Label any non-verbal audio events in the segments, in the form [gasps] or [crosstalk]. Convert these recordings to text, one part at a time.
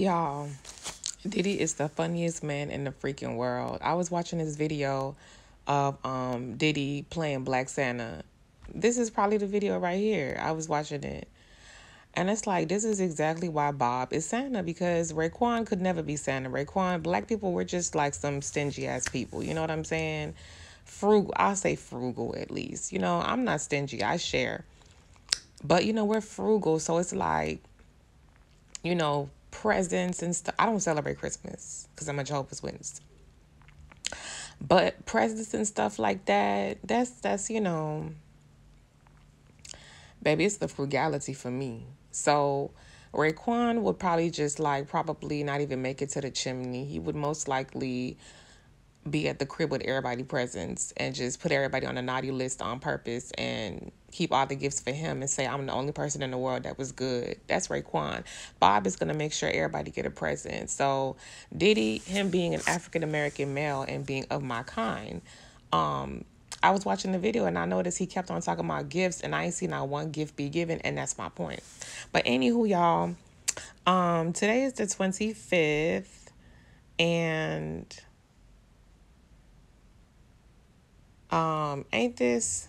Y'all, Diddy is the funniest man in the freaking world. I was watching this video of um Diddy playing Black Santa. This is probably the video right here. I was watching it. And it's like this is exactly why Bob is Santa because Raekwon could never be Santa. Raekwon, black people were just like some stingy ass people. You know what I'm saying? Frugal. I'll say frugal at least. You know, I'm not stingy. I share. But you know, we're frugal, so it's like, you know, presents and stuff. I don't celebrate Christmas because I'm a Jehovah's Witness. But presents and stuff like that, that's that's you know, baby, it's the frugality for me. So Raekwon would probably just like probably not even make it to the chimney. He would most likely be at the crib with everybody presents and just put everybody on a naughty list on purpose and keep all the gifts for him and say I'm the only person in the world that was good. That's Raekwon. Bob is gonna make sure everybody get a present. So Diddy, him being an African American male and being of my kind, um, I was watching the video and I noticed he kept on talking about gifts and I ain't seen not one gift be given and that's my point. But anywho, y'all, um, today is the 25th and um, ain't this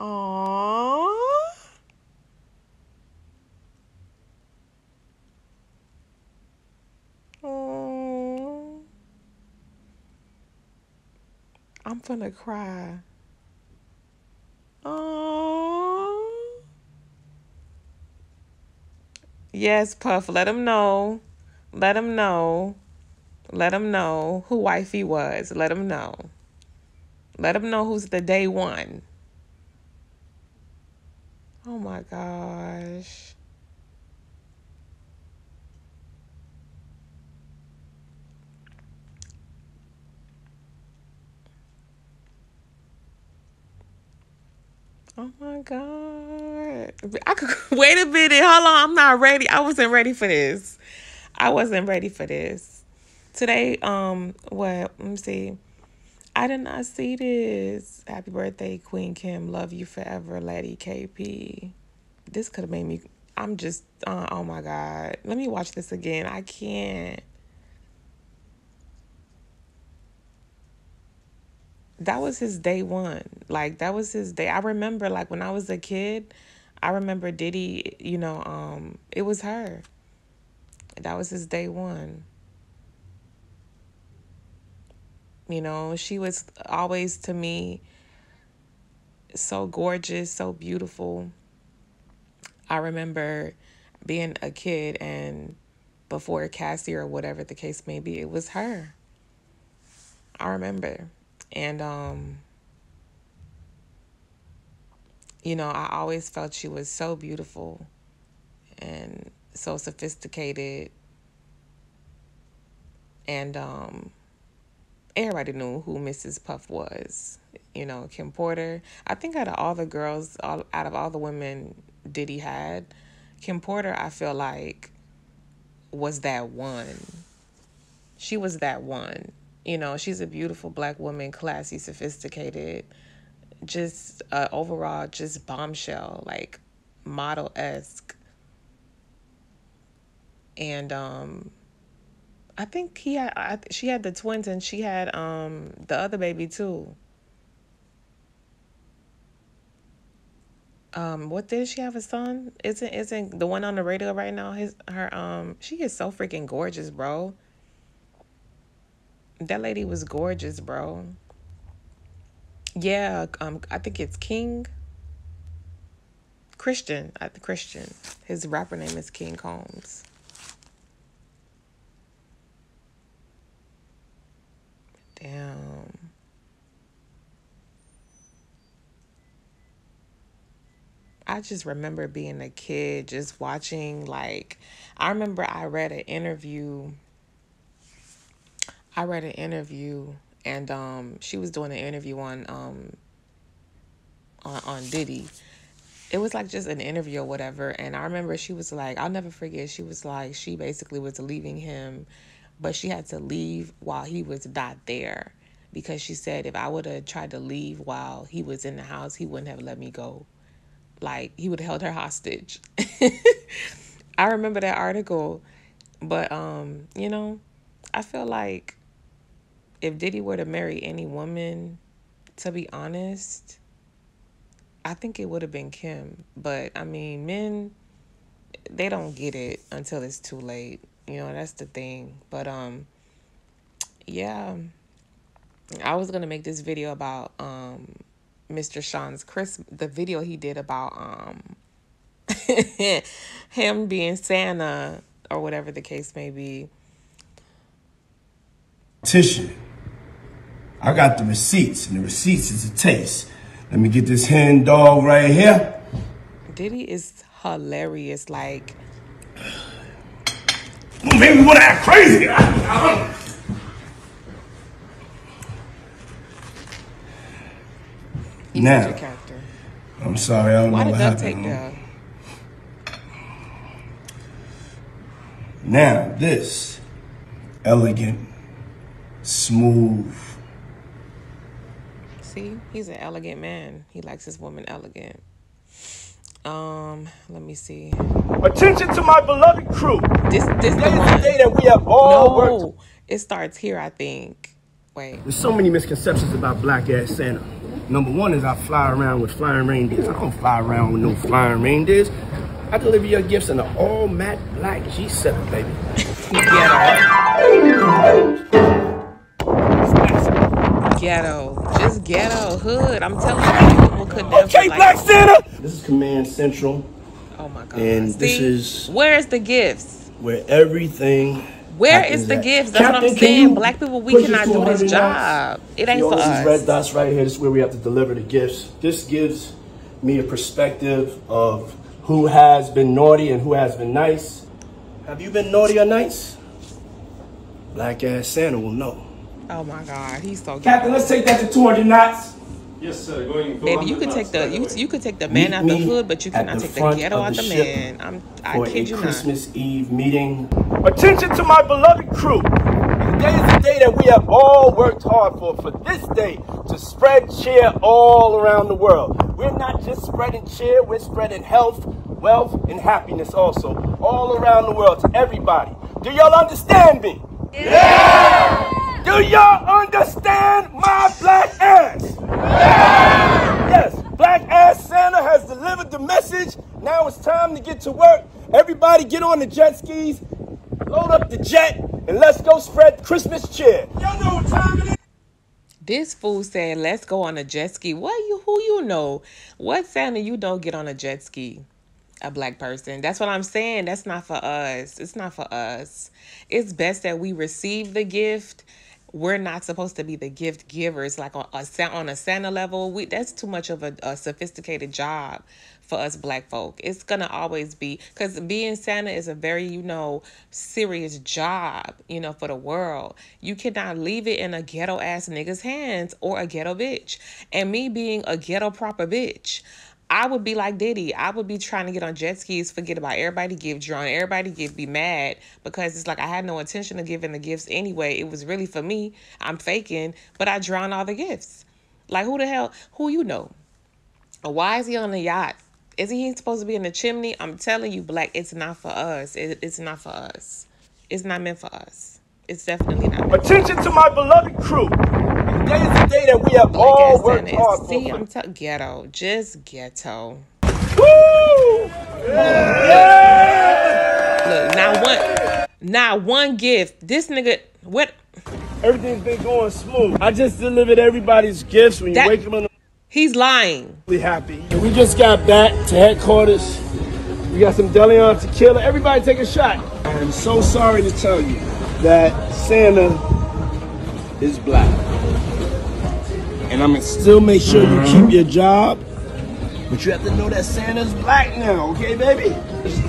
Aww. I'm gonna cry. Aww. Yes, Puff, let him know. Let him know. Let him know who wifey was. Let him know. Let him know who's the day one. Oh my gosh. Oh my god. I could [laughs] wait a minute. Hold on. I'm not ready. I wasn't ready for this. I wasn't ready for this. Today, um, what? Let me see. I did not see this. Happy birthday, Queen Kim. Love you forever, Lady KP. This could have made me. I'm just. Uh, oh my God. Let me watch this again. I can't. That was his day one. Like, that was his day. I remember, like, when I was a kid, I remember Diddy, you know, um, it was her. That was his day one. You know, she was always to me so gorgeous, so beautiful. I remember being a kid and before Cassie or whatever the case may be, it was her. I remember. And um you know, I always felt she was so beautiful and so sophisticated and um everybody knew who Mrs. Puff was. You know, Kim Porter. I think out of all the girls, all out of all the women Diddy had, Kim Porter, I feel like was that one. She was that one. You know, she's a beautiful black woman, classy, sophisticated, just uh, overall, just bombshell, like model esque. And um, I think he had. I, she had the twins, and she had um the other baby too. Um, what did she have a son? Isn't isn't the one on the radio right now? His her um she is so freaking gorgeous, bro. That lady was gorgeous, bro. Yeah, um, I think it's King. Christian, I the Christian. His rapper name is King Combs. Damn. I just remember being a kid, just watching. Like, I remember I read an interview. I read an interview, and um, she was doing an interview on um, on on Diddy. It was like just an interview or whatever, and I remember she was like, I'll never forget. She was like, she basically was leaving him but she had to leave while he was not there because she said if I would have tried to leave while he was in the house, he wouldn't have let me go. Like he would have held her hostage. [laughs] I remember that article, but um, you know, I feel like if Diddy were to marry any woman, to be honest, I think it would have been Kim. But I mean, men they don't get it until it's too late. You know, that's the thing. But um yeah. I was gonna make this video about um Mr. Sean's Chris the video he did about um [laughs] him being Santa or whatever the case may be. Tissue. I got the receipts, and the receipts is a taste. Let me get this hen dog right here. Diddy is hilarious. Like, maybe want to act crazy. Now, character. I'm sorry, I don't Why know did what that happened. Now, this elegant, smooth. See, he's an elegant man. He likes his woman elegant. Um, let me see. Attention to my beloved crew. This this Today the is one. the day that we have all worked. No, it starts here. I think. Wait. There's so many misconceptions about black ass Santa. Number one is I fly around with flying reindeers. I don't fly around with no flying reindeers. I deliver your gifts in an all matte black G7, baby. Ghetto. Ghetto. Just ghetto. Hood. I'm telling you, people could never. Okay, like, Black Santa. This is Command Central, Oh my god. and See? this is Where's the gifts? where everything. Where is the gifts? That's what I'm saying. Black people, we cannot do this 100 knots? job. It ain't know, for this us. is red dots right here. This is where we have to deliver the gifts. This gives me a perspective of who has been naughty and who has been nice. Have you been naughty or nice? Black ass Santa will know. Oh my god, he's so Captain, ghetto. let's take that to 200 knots. Yes, sir. Going. Baby, you could take the you you could take the man Meet out the hood, but you cannot the take the ghetto of out the the ship man. I'm I for kid a you not. Christmas Eve meeting. Attention to my beloved crew. Today is the day that we have all worked hard for, for this day to spread cheer all around the world. We're not just spreading cheer, we're spreading health, wealth, and happiness also, all around the world to everybody. Do y'all understand me? Yeah! Do y'all understand my black ass? Yes, Black Ass Santa has delivered the message. Now it's time to get to work. Everybody get on the jet skis, load up the jet, and let's go spread Christmas cheer. Y'all know what time it is? This fool said, "Let's go on a jet ski." What you? Who you know? What Santa you don't get on a jet ski? A black person. That's what I'm saying. That's not for us. It's not for us. It's best that we receive the gift. We're not supposed to be the gift givers, like on a on a Santa level. We that's too much of a, a sophisticated job for us black folk. It's gonna always be because being Santa is a very you know serious job. You know for the world. You cannot leave it in a ghetto ass nigga's hands or a ghetto bitch. And me being a ghetto proper bitch. I would be like Diddy. I would be trying to get on jet skis, forget about everybody give drawn, everybody give be mad because it's like I had no intention of giving the gifts anyway. It was really for me. I'm faking, but I drawn all the gifts. Like who the hell who you know? Why is he on the yacht? Isn't he supposed to be in the chimney? I'm telling you, black, it's not for us. It, it's not for us. It's not meant for us. It's definitely not Attention to my beloved crew. Today is the day that we have Black all worked hard see. I'm t- ghetto, just ghetto. Woo! Look, not one, not one gift. This nigga, what? Everything's been going smooth. I just delivered everybody's gifts when you That- wake up in the He's lying. really happy. And we just got back to headquarters. We got some Deleon tequila. Everybody take a shot. I'm so sorry to tell you that Santa is black. And I'm gonna still make sure you keep mm-hmm. your job. But you have to know that Santa's black now, okay, baby?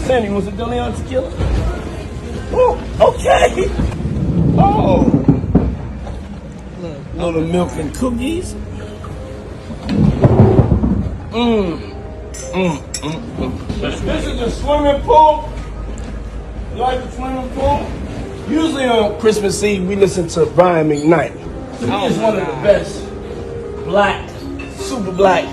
Santa, you want some Deleon tequila? Oh, okay. Oh, Look, little milk and cookies. Mm, mm, mm, this is a swimming pool. You like the swimming pool? Usually on Christmas Eve, we listen to Brian McKnight. He Oh is one of the best black, super black,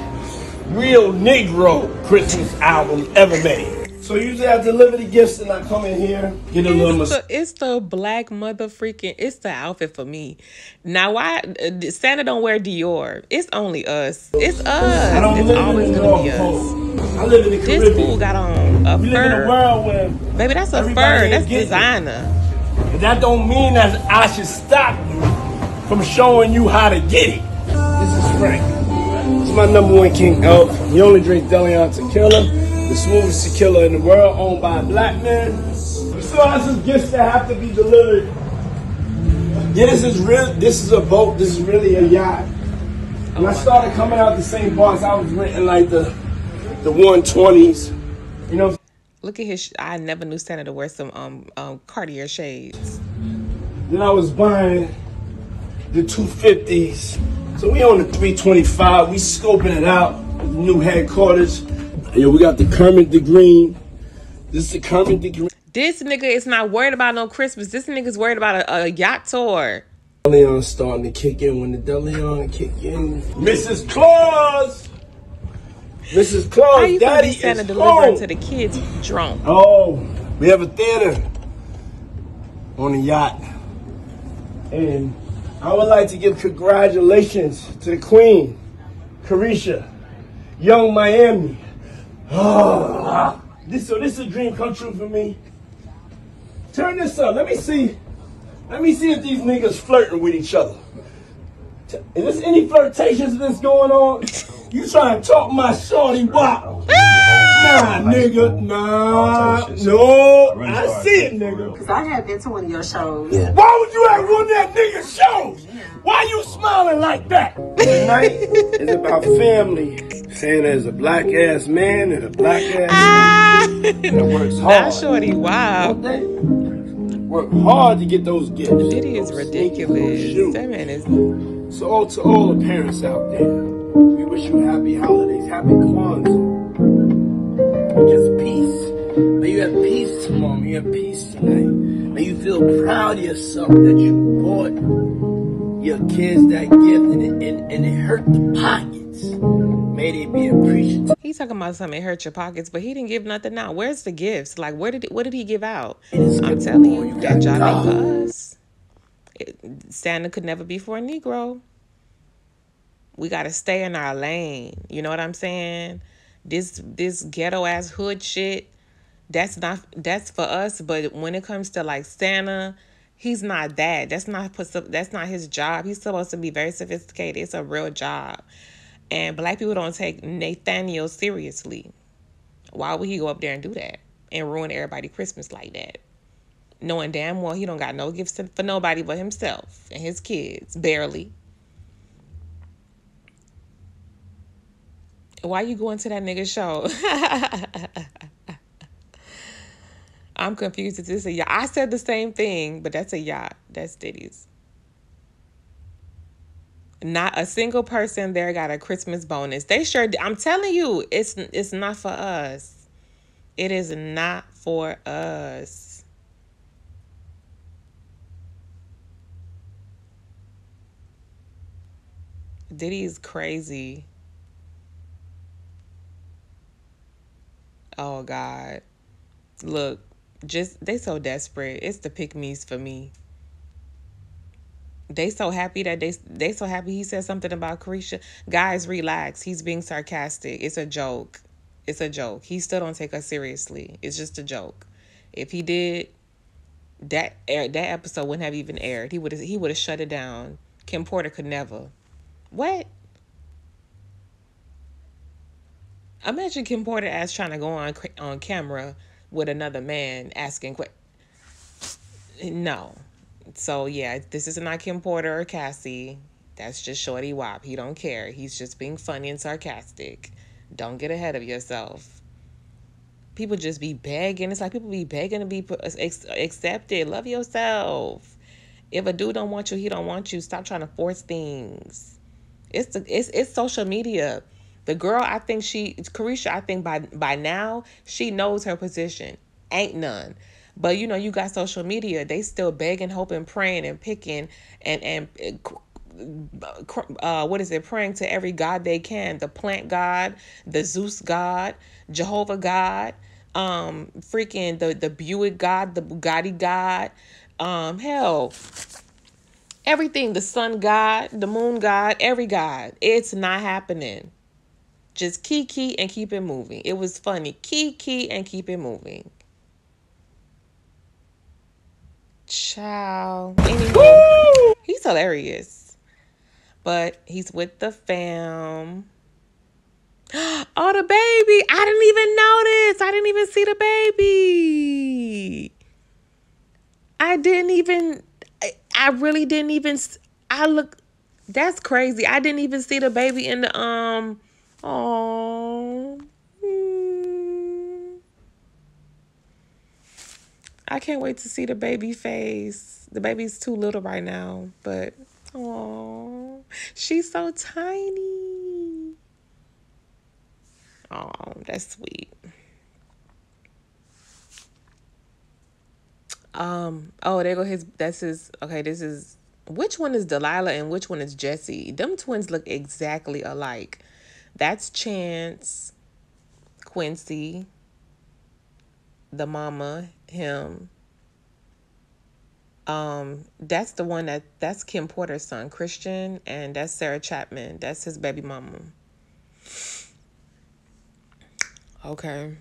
real Negro Christmas album ever made. So usually I deliver the gifts and I come in here, get a little It's the, it's the black mother freaking. It's the outfit for me. Now, why uh, Santa don't wear Dior? It's only us. It's us. I don't It's live always in the gonna be us. I live in the This fool got on a we live in a fur. world where Baby, that's a Everybody fur. That's getting it. designer. That don't mean that I should stop you from showing you how to get it. This is Frank. This is my number one king elf. He only drinks Deleon tequila, the smoothest tequila in the world, owned by a black man. We still have some gifts that have to be delivered. Yeah, this is real. This is a boat. This is really a yacht. When I started coming out the same box, I was renting like the the 120s. You know, Look at his. I never knew Santa to wear some um um Cartier shades. Then I was buying the 250s. So we on the 325. We scoping it out with the new headquarters. Yo, we got the Kermit the Green. This is the Kermit the Green. This nigga is not worried about no Christmas. This nigga's worried about a, a yacht tour. Deleon starting to kick in when the Deleon kick in. Mrs. Claus! Mrs. How Claus, you Daddy be Santa is delivering home. to the kids drunk? Oh, we have a theater on the yacht. And I would like to give congratulations to the Queen, Caresha, Young Miami. Oh, this, so this is a dream come true for me. Turn this up. Let me see. Let me see if these niggas flirting with each other. Is there any flirtations that's going on? You trying to talk my shorty wop? Nah, nigga, nah, no, I see it, nigga. Cause I have been to one of your shows. Yeah. Why would you have one of that nigga shows? Why you smiling like that? Tonight is about family. Santa is a black ass man and a black ass Ah, that works not hard. shorty. Wow. Work hard to get those gifts. Diddy is Those sneakers, those ridiculous. That man is. So to all the parents out there, we wish you happy holidays, happy Kwanzaa. Just peace. May you have peace tomorrow. May you have peace tonight. May you feel proud of yourself that you bought your kids that gift and it, and, and it hurt the pockets. May they be appreciative. He talking about something hurt your pockets, but he didn't give nothing out. Where's the gifts? Like, where did what did he give out? I'm telling you, that job ain't for us. It, Santa could never be for a Negro. We gotta stay in our lane. You know what I'm saying? This this ghetto ass hood shit. That's not that's for us. But when it comes to like Santa, he's not that. That's not that's not his job. He's supposed to be very sophisticated. It's a real job. And black people don't take Nathaniel seriously. Why would he go up there and do that and ruin everybody Christmas like that? Knowing damn well he don't got no gifts for nobody but himself and his kids, barely. Why you going to that nigga show? [laughs] I'm confused. Is this a yacht? I said the same thing, but that's a yacht. That's Diddy's. Not a single person there got a Christmas bonus. They sure. I'm telling you, it's it's not for us. It is not for us. Diddy's crazy. Oh God. Look, just they so desperate. It's the pick me's for me. They so happy that they they so happy he said something about Caresha. Guys, relax. He's being sarcastic. It's a joke. It's a joke. He still don't take us seriously. It's just a joke. If he did, that air that episode wouldn't have even aired. He would he would have shut it down. Kim Porter could never. What? Imagine Kim Porter as trying to go on on camera with another man asking que- No. So yeah, this is not Kim Porter or Cassie. That's just Shorty Wop. He don't care. He's just being funny and sarcastic. Don't get ahead of yourself. People just be begging. It's like people be begging to be uh, accepted. Love yourself. If a dude don't want you, he don't want you. Stop trying to force things. It's the it's it's social media. The girl, I think she, Caresha, I think by by now she knows her position. Ain't none. But you know, you got social media. They still begging, hoping, praying, and picking, and and uh, what is it? Praying to every god they can: the plant god, the Zeus god, Jehovah God, um, freaking the the Buick god, the Bugatti god, um, hell, everything, the sun god, the moon god, every god. It's not happening. Just key key and keep it moving. It was funny. Key key and keep it moving. Ciao. Anyway, he's hilarious. But he's with the fam. [gasps] Oh, the baby. I didn't even notice. I didn't even see the baby. I didn't even, I, I really didn't even, I look, that's crazy. I didn't even see the baby in the, um, oh. I can't wait to see the baby face. The baby's too little right now, but oh, she's so tiny. Oh, that's sweet. Um, oh, there go his that's his okay, this is which one is D'Lila and which one is Jessie? Them twins look exactly alike. That's Chance, Quincy, the mama, him. Um, that's the one that that's Kim Porter's son, Christian, and that's Sarah Chapman. That's his baby mama. Okay.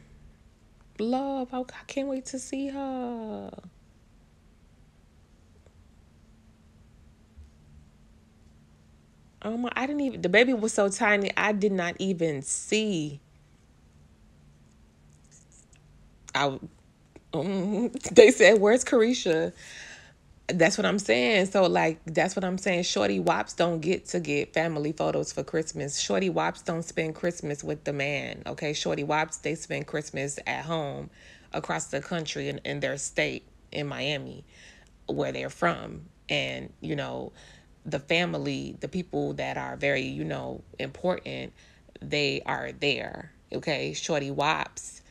Love, I can't wait to see her. Oh my, I didn't even, the baby was so tiny, I did not even see. I um, [laughs] they said, "Where's Caresha?" That's what I'm saying. So like that's what I'm saying. Shorty Wops don't get to get family photos for Christmas. Shorty Wops don't spend Christmas with the man. Okay, Shorty Wops they spend Christmas at home, across the country in, in their state in Miami, where they're from, and you know, the family, the people that are very you know important, they are there. Okay, Shorty Wops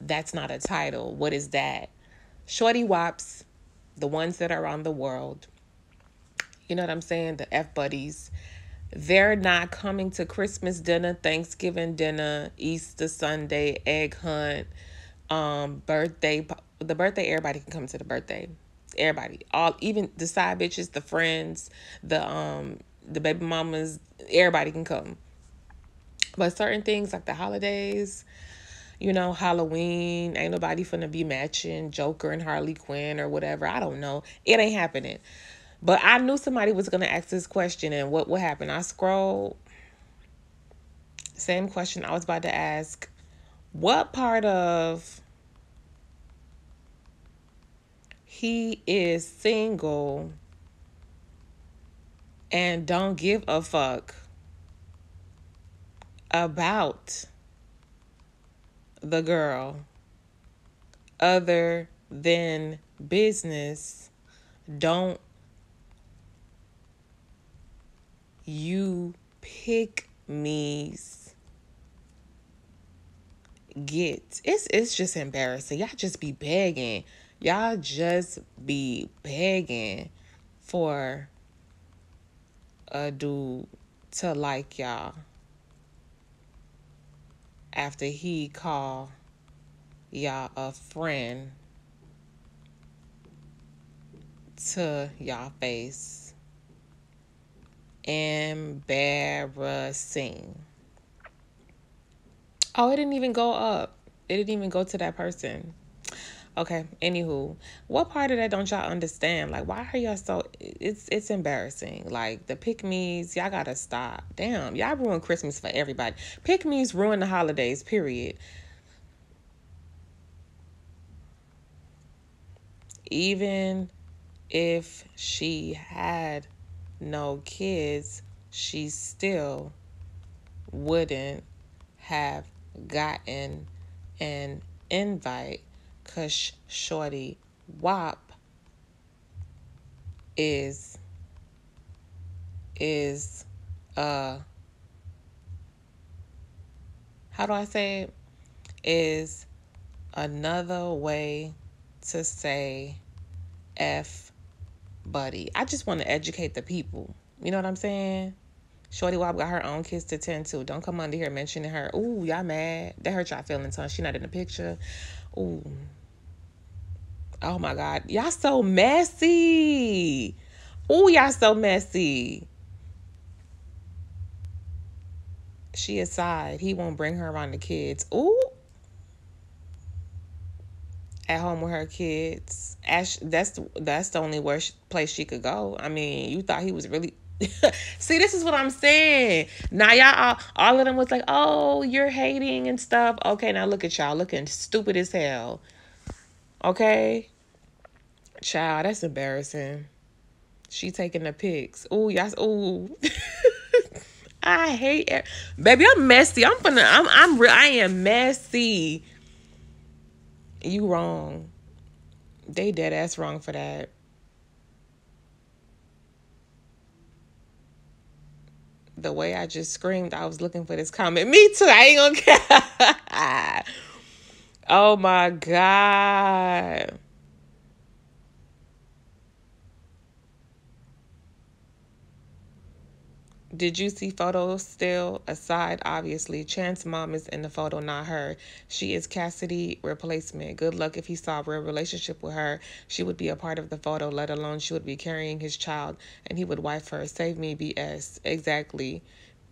that's not a title. What is that? Shorty Wops, the ones that are on the world, you know what I'm saying? The F buddies. They're not coming to Christmas dinner, Thanksgiving dinner, Easter Sunday, egg hunt, um, birthday. The birthday, everybody can come to the birthday. Everybody, all even the side bitches, the friends, the um, the baby mamas, everybody can come. But certain things like the holidays, you know, Halloween. Ain't nobody finna be matching Joker and Harley Quinn or whatever. I don't know. It ain't happening. But I knew somebody was gonna ask this question, and what what happened? I scrolled. Same question I was about to ask. What part of he is single and don't give a fuck about the girl other than business don't you pick me's get it's it's just embarrassing. Y'all just be begging y'all just be begging for a dude to like y'all after he call y'all a friend to y'all face. Embarrassing. Oh, it didn't even go up. It didn't even go to that person. Okay, anywho, what part of that don't y'all understand? Like, why are y'all so? It's it's embarrassing. Like the pick me's, y'all gotta stop. Damn, y'all ruin Christmas for everybody. Pick me's ruin the holidays. Period. Even if she had no kids, she still wouldn't have gotten an invite Kush Shorty WAP is is uh how do I say it? Is another way to say F buddy. I just want to educate the people. You know what I'm saying? Shorty Wop got her own kids to tend to. Don't come under here mentioning her. Ooh, y'all mad. That hurt y'all feelings, huh? She not in the picture. Ooh. Oh my God. Y'all so messy. Oh, y'all so messy. She aside. He won't bring her around the kids. Ooh. At home with her kids. Ash, that's that's the only worst place she could go. I mean, you thought he was really [laughs] See, this is what I'm saying. Now y'all all, all of them was like, "Oh, you're hating and stuff." Okay, now look at y'all looking stupid as hell. Okay? Child, that's embarrassing. She taking the pics. Ooh, yes. Ooh. [laughs] I hate it. Baby, I'm messy. I'm gonna I'm I'm real I am messy. You wrong. They dead ass wrong for that. The way I just screamed, I was looking for this comment. Me too. I ain't gonna [laughs] care. Oh my God. Did you see photos still? Aside, obviously, Chance mom is in the photo, not her. She is Cassidy replacement. Good luck if he saw a real relationship with her. She would be a part of the photo, let alone she would be carrying his child and he would wife her. Save me, BS. Exactly.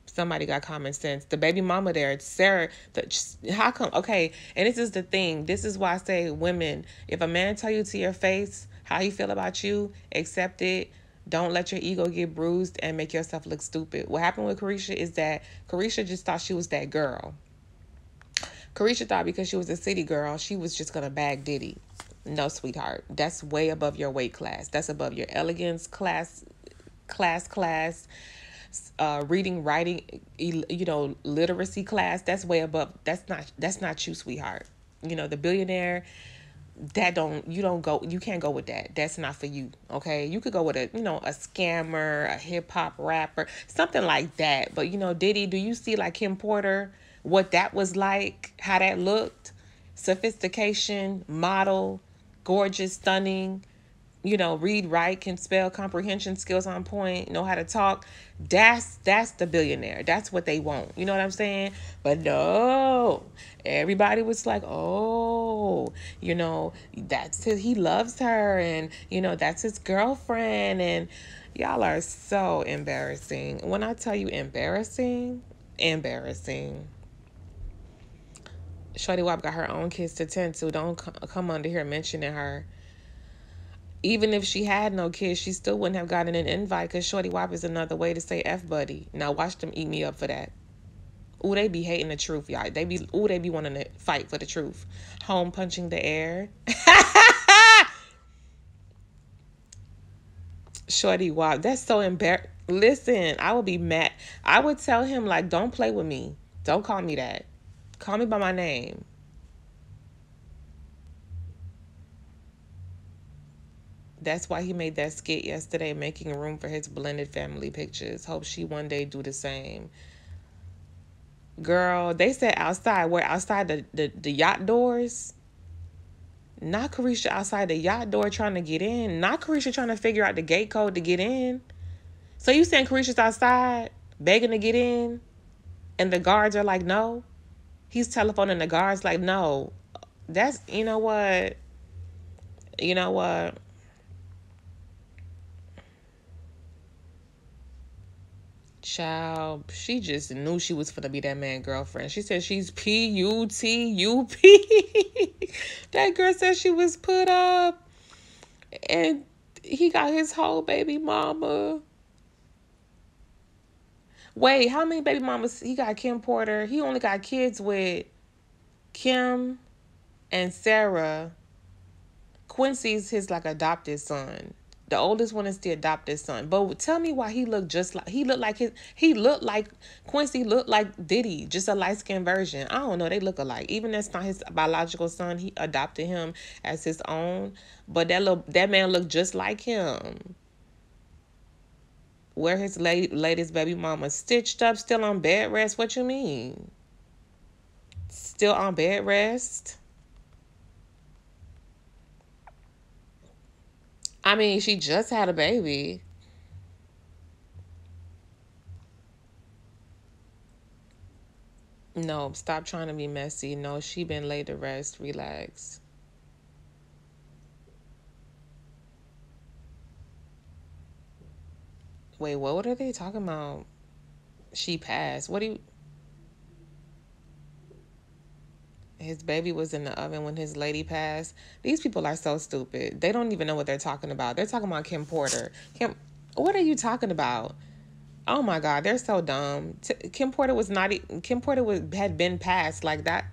Somebody got common sense. The baby mama there, Sarah. The, how come? Okay, and this is the thing. This is why I say, women. If a man tell you to your face how he feel about you, accept it don't let your ego get bruised and make yourself look stupid. What happened with Caresha is that Caresha just thought she was that girl. Caresha thought because she was a city girl, she was just gonna bag Diddy. No, sweetheart. That's way above your weight class. That's above your elegance class, class, class, uh, reading, writing, you know, literacy class. That's way above. That's not. That's not you, sweetheart. You know, the billionaire that don't you don't go you can't go with that that's not for you okay you could go with a you know a scammer a hip-hop rapper something like that but you know diddy do you see like kim porter what that was like how that looked sophistication model gorgeous stunning you know, read, write, can spell, comprehension skills on point, know how to talk. That's that's the billionaire. That's what they want. You know what I'm saying? But no, everybody was like, oh, you know, that's his, he loves her, and you know that's his girlfriend, and y'all are so embarrassing. When I tell you embarrassing, embarrassing. Shorty Wop got her own kids to tend to. Don't come under here mentioning her even if she had no kids, she still wouldn't have gotten an invite because Shorty Wop is another way to say F buddy. Now watch them eat me up for that. Ooh, they be hating the truth, y'all. They be ooh, they be wanting to fight for the truth. Home punching the air. [laughs] Shorty Wop, that's so embarrassing. Listen, I would be mad. I would tell him like, don't play with me. Don't call me that. Call me by my name. That's why he made that skit yesterday, making room for his blended family pictures. Hope she one day do the same. Girl, they said outside. Where outside the, the, the yacht doors? Not Caresha outside the yacht door trying to get in. Not Caresha trying to figure out the gate code to get in. So you saying Caresha's outside begging to get in? And the guards are like, no. He's telephoning the guards like, no. That's, you know what? You know what? Child, she just knew she was gonna be that man girlfriend. She said she's P U T U P. [laughs] That girl said she was put up, and he got his whole baby mama. Wait, how many baby mamas? He got Kim Porter. He only got kids with Kim and Sarah. Quincy's his like adopted son. The oldest one is the adopted son. But tell me why he looked just like he looked like his he looked like Quincy looked like Diddy, just a light skinned version. I don't know, they look alike. Even that's not his biological son, he adopted him as his own. But that little that man looked just like him. Where his late, latest baby mama stitched up, still on bed rest. What you mean? Still on bed rest? I mean, she just had a baby. No, stop trying to be messy. No, she been laid to rest. Relax. Wait, what, what are they talking about? She passed. What do you his baby was in the oven when his lady passed. These people are so stupid. They don't even know what they're talking about. They're talking about Kim Porter. Kim, what are you talking about? Oh my God, they're so dumb. T- Kim Porter was not. Kim Porter was had been passed like that.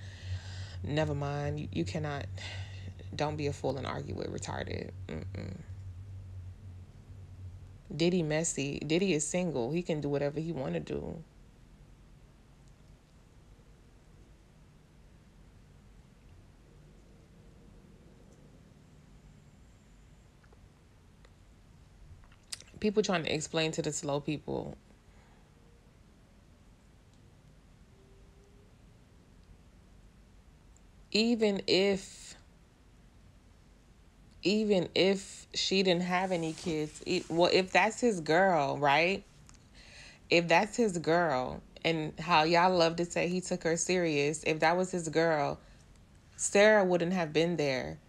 Never mind. You, you cannot. Don't be a fool and argue with retarded. Mm-mm. Diddy messy. Diddy is single. He can do whatever he want to do. People trying to explain to the slow people. Even if even if she didn't have any kids it, well if that's his girl right? If that's his girl and how y'all love to say he took her serious if that was his girl sarah wouldn't have been there.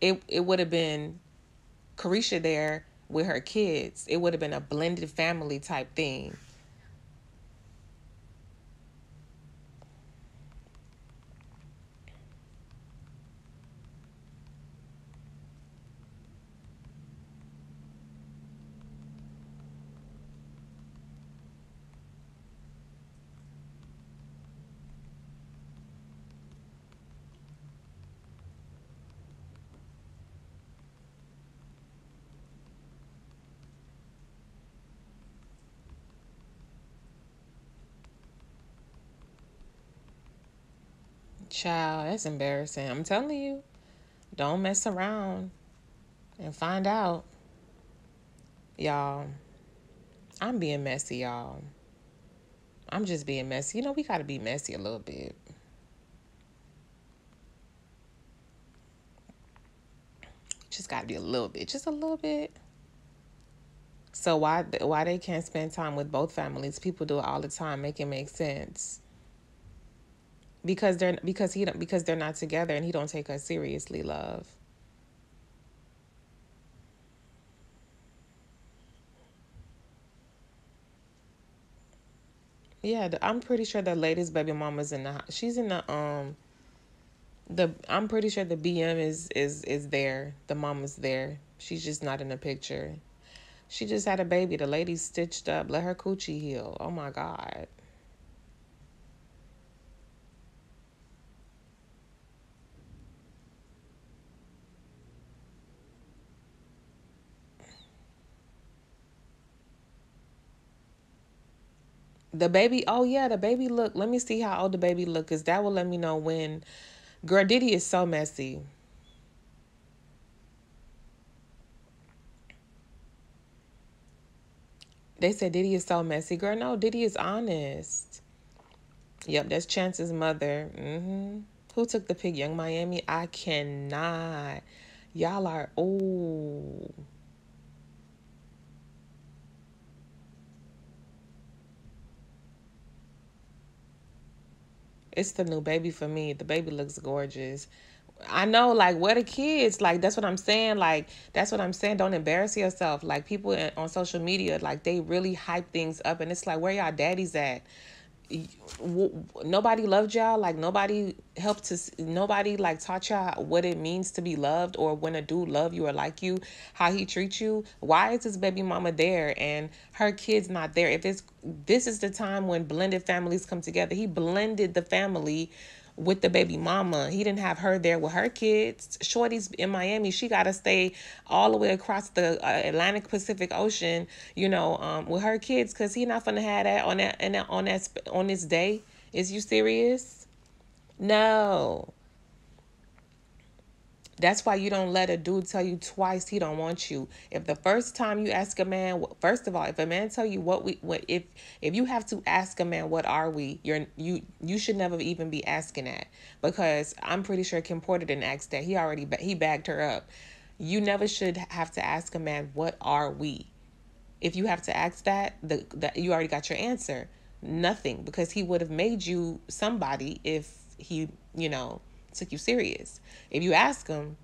It it would have been caresha there with her kids. It would have been a blended family type thing. Child, that's embarrassing. I'm telling you, don't mess around and find out. Y'all, I'm being messy, y'all. I'm just being messy. You know, we got to be messy a little bit. Just got to be a little bit, just a little bit. So why why they can't spend time with both families? People do it all the time. Make it make sense because they're because he don't because they're not together and he don't take her seriously love. Yeah i'm pretty sure the latest baby mama's in the she's in the um the i'm pretty sure the bm is is is there. The mama's there. She's just not in the picture. She just had a baby. The lady stitched up. Let her coochie heal. Oh my god The baby, oh yeah, the baby look. Let me see how old the baby look, cause that will let me know when. Girl, Diddy is so messy. They said Diddy is so messy. Girl, no, Diddy is honest. Yep, that's Chance's mother. Mm-hmm. Who took the pig? young Miami? I cannot. Y'all are, oh. It's the new baby for me. The baby looks gorgeous. I know, like, where the kids? Like, that's what I'm saying. Like, that's what I'm saying. Don't embarrass yourself. Like, people on social media, like, they really hype things up, and it's like, where y'all daddies at? Nobody loved y'all like nobody helped to nobody like taught y'all what it means to be loved or when a dude love you or like you how he treats you. Why is his baby mama there and her kids not there? If it's this is the time when blended families come together. He blended the family with the baby mama. He didn't have her there with her kids. Shorty's in Miami. She got to stay all the way across the uh, Atlantic Pacific Ocean, you know, um, with her kids because he not gonna have that on that and on that on this day. Is you serious? No. That's why you don't let a dude tell you twice he don't want you. If the first time you ask a man, first of all, if a man tell you what we what if if you have to ask a man what are we, you're you you should never even be asking that because I'm pretty sure Kim Porter didn't ask that. He already he bagged her up. You never should have to ask a man what are we. If you have to ask that, the that you already got your answer. Nothing, because he would have made you somebody if he, you know, took you serious. If you ask him,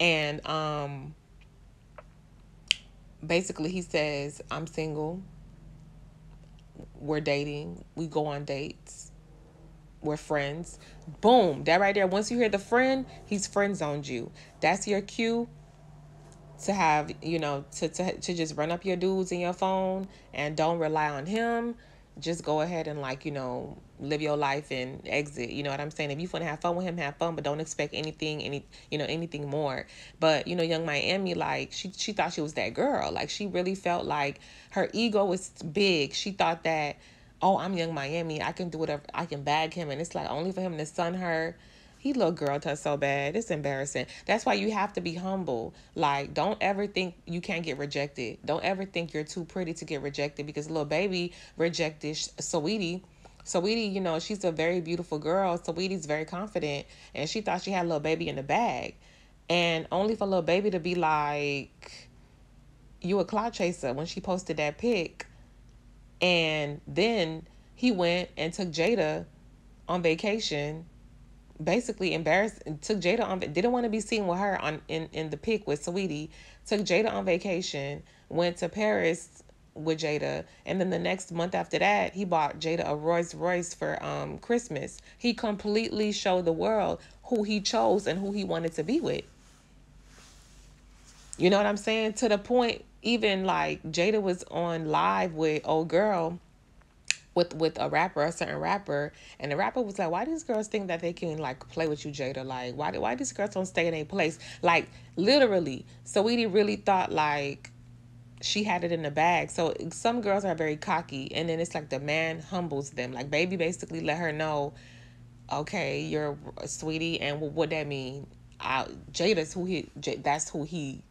and um, basically he says, "I'm single. We're dating. We go on dates. We're friends." Boom, that right there. Once you hear the friend, he's friend zoned you. That's your cue to have you know to, to to just run up your dudes in your phone and don't rely on him just go ahead and like you know live your life and exit you know what i'm saying if you want to have fun with him have fun but don't expect anything any you know anything more but you know Yung Miami like she she thought she was that girl like she really felt like her ego was big she thought that oh i'm Yung Miami i can do whatever i can bag him and it's like only for him to sun her he little girl to so bad. It's embarrassing. That's why you have to be humble. Like, don't ever think you can't get rejected. Don't ever think you're too pretty to get rejected because Lil Baby rejected Saweetie. Saweetie, you know, she's a very beautiful girl. Saweetie's very confident, and she thought she had a Lil Baby in the bag. And only for a Lil Baby to be like, you a cloud chaser when she posted that pic. And then he went and took Jada on vacation basically embarrassed took Jada on didn't want to be seen with her on in in the pic with Saweetie took Jada on vacation went to Paris with Jada. And then the next month after that he bought Jada a Rolls Royce for um Christmas. He completely showed the world who he chose and who he wanted to be with. You know what I'm saying? To the point even like Jada was on live with old girl with with a rapper, a certain rapper, and the rapper was like, "Why these girls think that they can like play with you, Jada? Like, why why these girls don't stay in a place? Like, literally, Saweetie really thought like she had it in the bag. So some girls are very cocky, and then it's like the man humbles them. Like, baby basically let her know, okay, you're a sweetie, and what would that mean? I, Jada's who he. That's who he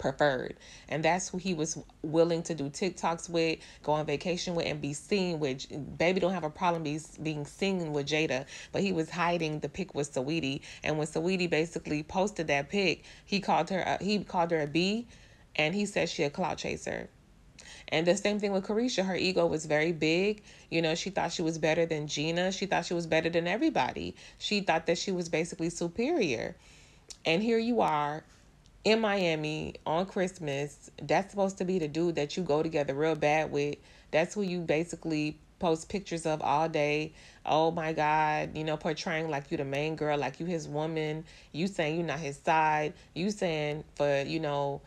preferred. And that's who he was willing to do TikToks with, go on vacation with, and be seen with. Baby don't have a problem be, being seen with Jada, but he was hiding the pic with Saweetie. And when Saweetie basically posted that pic, he called her, a, he called her a B, and he said she a cloud chaser. And the same thing with Caresha. Her ego was very big. You know, she thought she was better than Gina. She thought she was better than everybody. She thought that she was basically superior. And here you are in Miami on Christmas. That's supposed to be the dude that you go together real bad with. That's who you basically post pictures of all day. Oh my God, you know, portraying like you the main girl, like you his woman. You saying you not his side. You saying for, you know,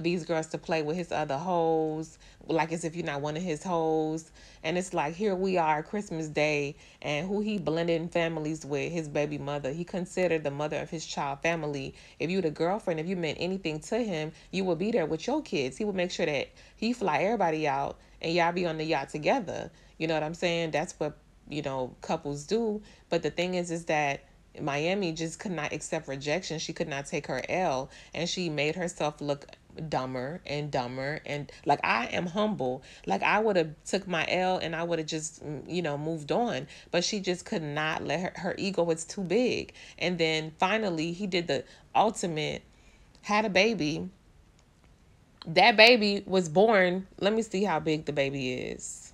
these girls to play with his other hoes, like as if you're not one of his hoes. And it's like here we are, Christmas Day, and who he blended families with, his baby mother. He considered the mother of his child family. If you the girlfriend, if you meant anything to him, you would be there with your kids. He would make sure that he fly everybody out and y'all be on the yacht together. You know what I'm saying? That's what, you know, couples do. But the thing is, is that Miami just could not accept rejection. She could not take her L, and she made herself look dumber and dumber and like I am humble. Like I would have took my L and I would have just mm, you know moved on, but she just could not let her her ego was too big. And then finally he did the ultimate had a baby. That baby was born. Let me see how big the baby is.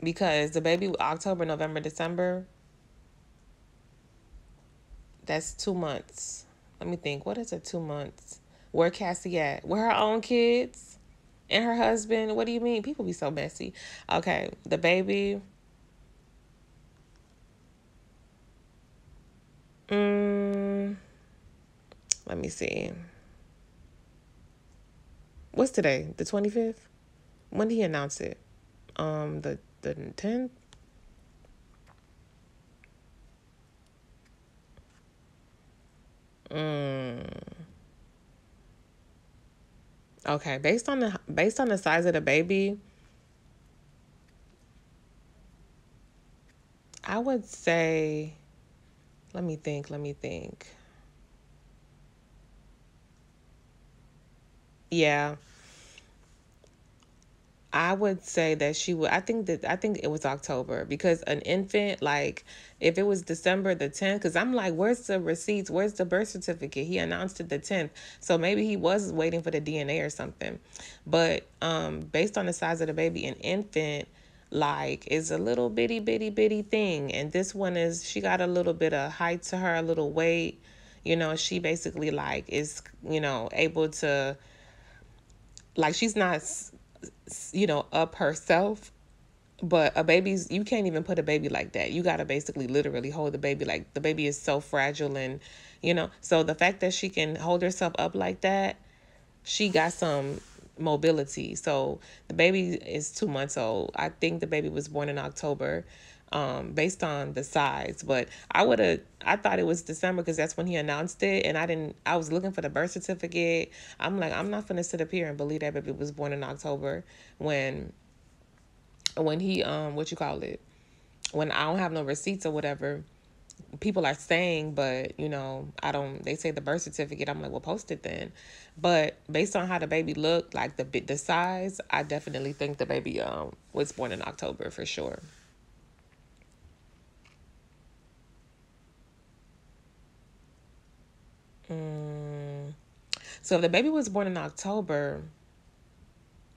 Because the baby October, November, December that's two months. Let me think. What is it? Two months. Where Cassie at? With her own kids and her husband. What do you mean? People be so messy. Okay, the baby. Mm, let me see. What's today? The twenty fifth. When did he announce it? Um, the the tenth. Mm. Okay, based on the based on the size of the baby, I would say let me think, let me think. Yeah. I would say that she would. I think that I think it was October because an infant, like if it was December the tenth, because I'm like, where's the receipts? Where's the birth certificate? He announced it the tenth, so maybe he was waiting for the DNA or something. But um, based on the size of the baby, an infant like is a little bitty bitty bitty thing, and this one is she got a little bit of height to her, a little weight. You know, she basically like is you know able to like she's not you know, up herself. But a baby's, you can't even put a baby like that. You got to basically literally hold the baby like the baby is so fragile and, you know, so the fact that she can hold herself up like that, she got some mobility. So the baby is two months old. I think the baby was born in October um, based on the size. But I would have, I thought it was December because that's when he announced it, and I didn't. I was looking for the birth certificate. I'm like, I'm not gonna sit up here and believe that baby was born in October when, when he um, what you call it, when I don't have no receipts or whatever. People are saying, but you know, I don't. They say the birth certificate. I'm like, well, post it then. But based on how the baby looked, like the bit, the size, I definitely think the baby um was born in October for sure. Mm. So if the baby was born in October,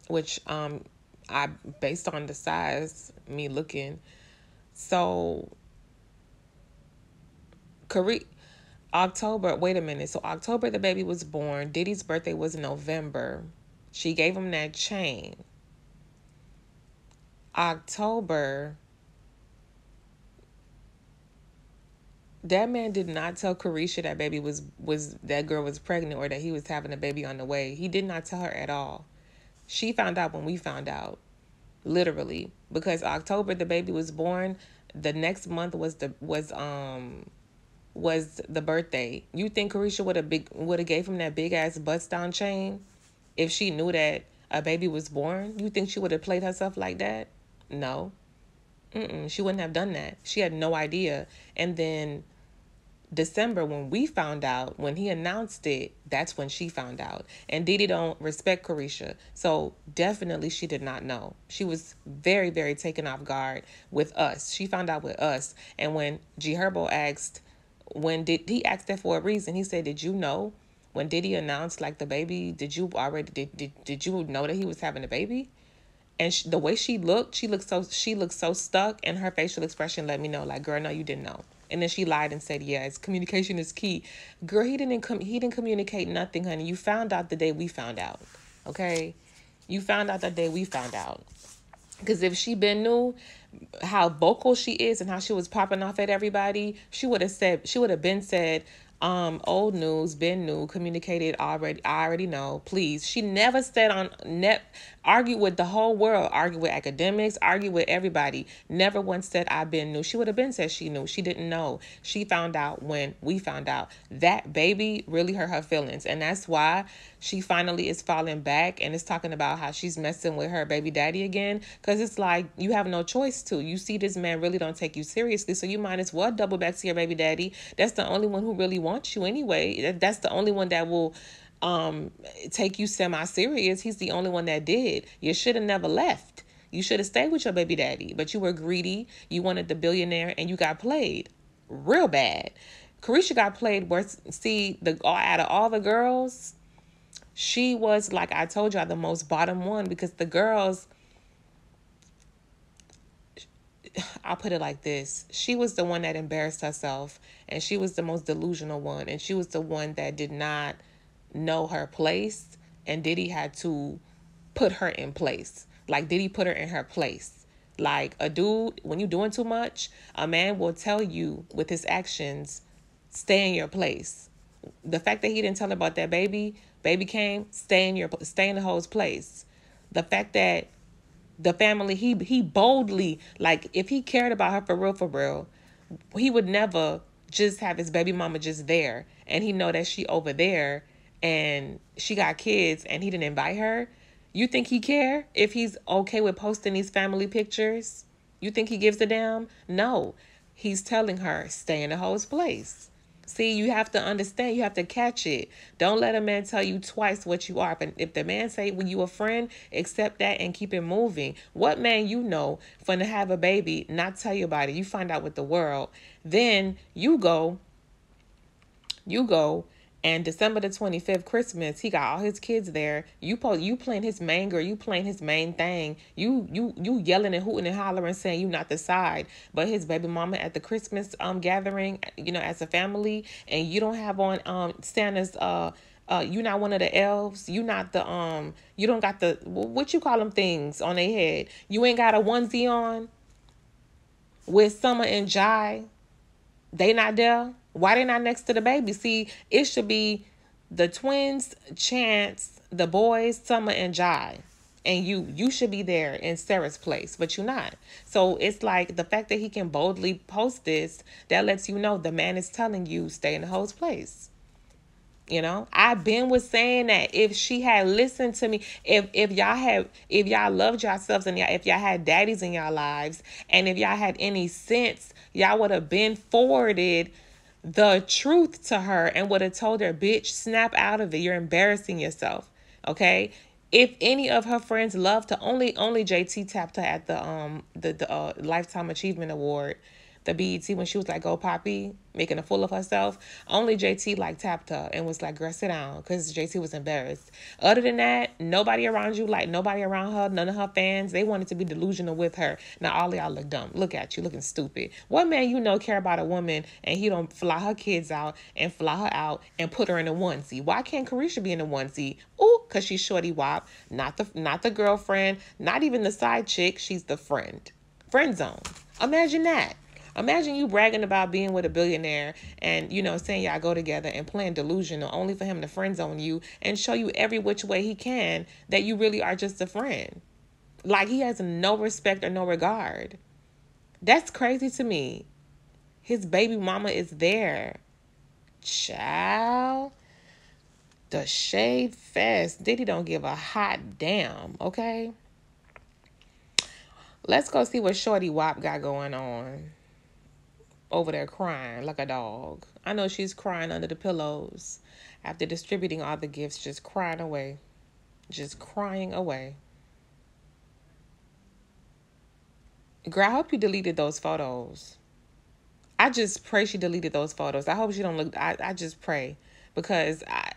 which um I based on the size, me looking, so Kari October, wait a minute. So October the baby was born. Diddy's birthday was in November. She gave him that chain. October that man did not tell Caresha that baby was was that girl was pregnant or that he was having a baby on the way. He did not tell her at all. She found out when we found out. Literally. Because October the baby was born, the next month was the was um was the birthday. You think Caresha would have big would have gave him that big ass bust down chain if she knew that a baby was born? You think she would have played herself like that? No. Mm-mm, she wouldn't have done that. She had no idea. And then December when we found out, when he announced it, that's when she found out. And Diddy don't respect Caresha. So definitely she did not know. She was very, very taken off guard with us. She found out with us. And when G Herbo asked, when did he asked that for a reason, he said, Did you know? When Diddy announced like the baby, did you already did did, did you know that he was having a baby? And she, the way she looked, she looked so she looked so stuck, and her facial expression let me know, like, girl, no, you didn't know. And then she lied and said, "Yes, communication is key." Girl, he didn't come. He didn't communicate nothing, honey. You found out the day we found out. Okay, you found out the day we found out. Because if she been knew how vocal she is and how she was popping off at everybody, she would have said she would have been said, um old news been new communicated already i already know. Please she never said on net argue with the whole world argue with Akademiks argue with everybody. Never once said i've been new. She would have been said she knew. She didn't know. She found out when we found out. That baby really hurt her feelings and that's why she finally is falling back and is talking about how she's messing with her baby daddy again because it's like you have no choice to. You see this man really don't take you seriously so you might as well double back to your baby daddy. That's the only one who really wants wants you anyway. That's the only one that will um take you semi serious. He's the only one that did. You should have never left. You should have stayed with your baby daddy, but you were greedy. You wanted the billionaire and you got played real bad. Caresha got played worse. See, the out of all the girls, she was like I told y'all the most bottom one because the girls I'll put it like this. She was the one that embarrassed herself and she was the most delusional one and she was the one that did not know her place and Diddy had to put her in place. Like Diddy put her in her place. Like a dude, when you're doing too much, a man will tell you with his actions, stay in your place. The fact that he didn't tell her about that baby, baby came, stay in your stay in the hoe's place. The fact that the family he he boldly like if he cared about her for real for real he would never just have his baby mama just there. And he know that she over there and she got kids and he didn't invite her. You think he care if he's okay with posting these family pictures? You think he gives a damn? No. He's telling her stay in the host place See, you have to understand. You have to catch it. Don't let a man tell you twice what you are. But if the man say when you a friend, accept that and keep it moving. What man you know for to have a baby, not tell you about it. You find out with the world. Then you go. You go and December the 25th, Christmas, he got all his kids there. You po- you playing his main girl, you playing his main thing. You you you yelling and hooting and hollering saying you not the side. But his baby mama at the Christmas um gathering, you know, as a family, and you don't have on um Santa's uh uh, you not one of the elves. You not the um. You don't got the what you call them things on their head. You ain't got a onesie on. With Summer and Jai, they not there. Why they not next to the baby? See, it should be the twins, Chance, the boys, Summer and Jai. And you you should be there in Sarah's place, but you're not. So it's like the fact that he can boldly post this, that lets you know the man is telling you stay in the host place. You know, I've been with saying that if she had listened to me, if if y'all had if y'all loved yourselves and y'all, if y'all had daddies in y'all lives, and if y'all had any sense, y'all would have been forwarded the truth to her and would have told her, bitch, snap out of it. You're embarrassing yourself. Okay. If any of her friends love to only only JT tapped her at the um the, the uh, lifetime achievement award the BET when she was like, "Go Poppy," making a fool of herself. Only JT like tapped her and was like, "Girl, sit down," because JT was embarrassed. Other than that, nobody around you, like nobody around her, none of her fans, they wanted to be delusional with her. Now all y'all look dumb. Look at you, looking stupid. What man you know care about a woman and he don't fly her kids out and fly her out and put her in a onesie? Why can't Caresha be in a onesie? Ooh, cause she's shorty wop, not the not the girlfriend, not even the side chick. She's the friend. Friend zone. Imagine that. Imagine you bragging about being with a billionaire and, you know, saying y'all go together and playing delusional only for him to friend zone you and show you every which way he can that you really are just a friend. Like he has no respect or no regard. That's crazy to me. His baby mama is there. Child. The shade fest. Diddy don't give a hot damn, okay? Let's go see what Shorty Wop got going on over there crying like a dog. I know she's crying under the pillows after distributing all the gifts, just crying away. Just crying away. Girl, I hope you deleted those photos. I just pray she deleted those photos. I hope she don't look I, I just pray because I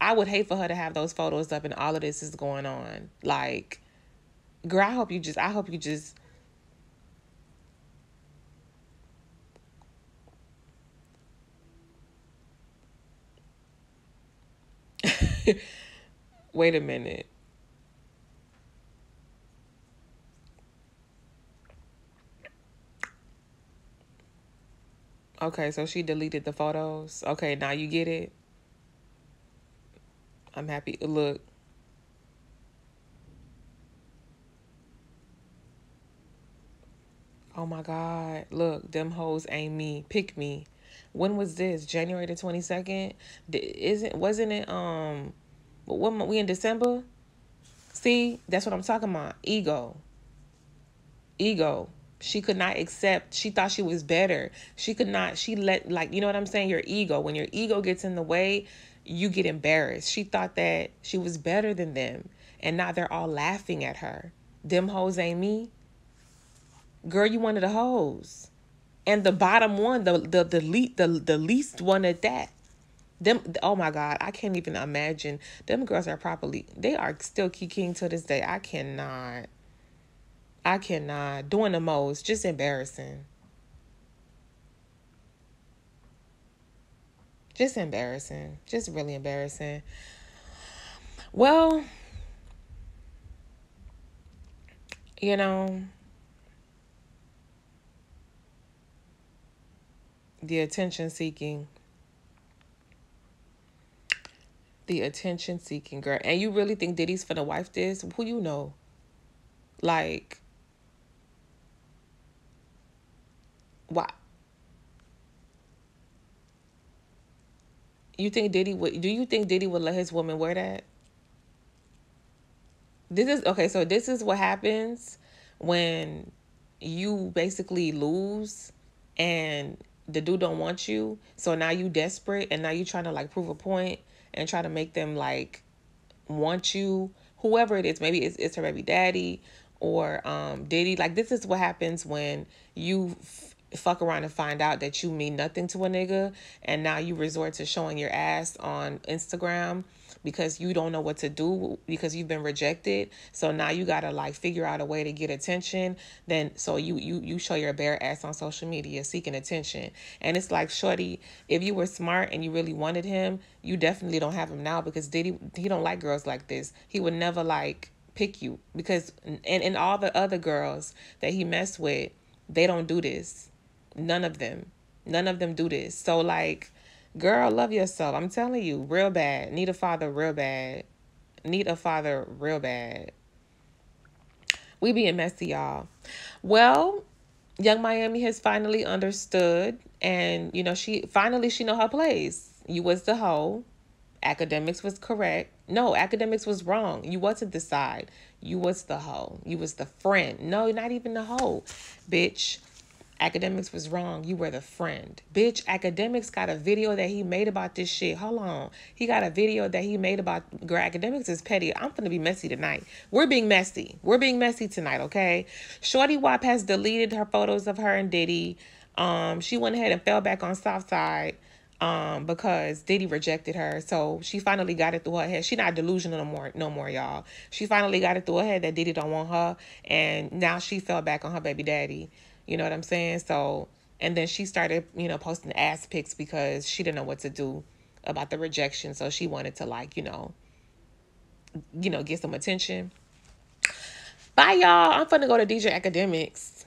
I would hate for her to have those photos up and all of this is going on. Like girl, I hope you just I hope you just [laughs] Wait a minute. Okay, so she deleted the photos. Okay, now you get it. I'm happy. Look. Oh my God. Look, them hoes ain't me. Pick me. When was this? January the 22nd? Isn't, wasn't it, um, when we in December? See, that's what I'm talking about. Ego. Ego. She could not accept. She thought she was better. She could not. She let like you know what I'm saying. Your ego. When your ego gets in the way, you get embarrassed. She thought that she was better than them, and now they're all laughing at her. Them hoes ain't me. Girl, you one of the hoes, and the bottom one, the the the least the, the least one at that. Them oh my god, I can't even imagine. Them girls are properly they are still kicking to this day. I cannot. I cannot. Doing the most, just embarrassing. Just embarrassing. Just really embarrassing. Well, you know, the attention seeking the attention seeking girl. And you really think Diddy's finna wife this? Who you know? Like, why? You think Diddy would? Do you think Diddy would let his woman wear that? This is okay. So this is what happens when you basically lose and the dude don't want you. So now you desperate and now you trying to like prove a point and try to make them like want you, whoever it is. Maybe it's, it's her baby daddy or um Diddy. Like this is what happens when you f- fuck around and find out that you mean nothing to a nigga and now you resort to showing your ass on Instagram because you don't know what to do because you've been rejected. So now you gotta like figure out a way to get attention. Then so you you you show your bare ass on social media seeking attention. And it's like, shorty, if you were smart and you really wanted him, you definitely don't have him now because Diddy he don't like girls like this. He would never like pick you because and, and all the other girls that he messed with, they don't do this. None of them. None of them do this. So like Girl, love yourself. I'm telling you, real bad. Need a father real bad. Need a father real bad. We being messy, y'all. Well, Yung Miami has finally understood and you know, she finally she know her place. You was the hoe. Akademiks was correct. No, Akademiks was wrong. You wasn't the side. You was the hoe. You was the friend. No, not even the hoe. Bitch. Akademiks was wrong. You were the friend. Bitch, Akademiks got a video that he made about this shit. Hold on. He got a video that he made about girl Akademiks is petty. I'm gonna be messy tonight. We're being messy. We're being messy tonight, okay? Shorty Wap has deleted her photos of her and Diddy. Um, she went ahead and fell back on Southside um because Diddy rejected her. So she finally got it through her head. She not delusional no more no more, y'all. She finally got it through her head that Diddy don't want her and now she fell back on her baby daddy. You know what I'm saying? So, and then she started, you know, posting ass pics because she didn't know what to do about the rejection. So she wanted to like, you know, you know, get some attention. Bye, y'all. I'm gonna go to DJ Akademiks.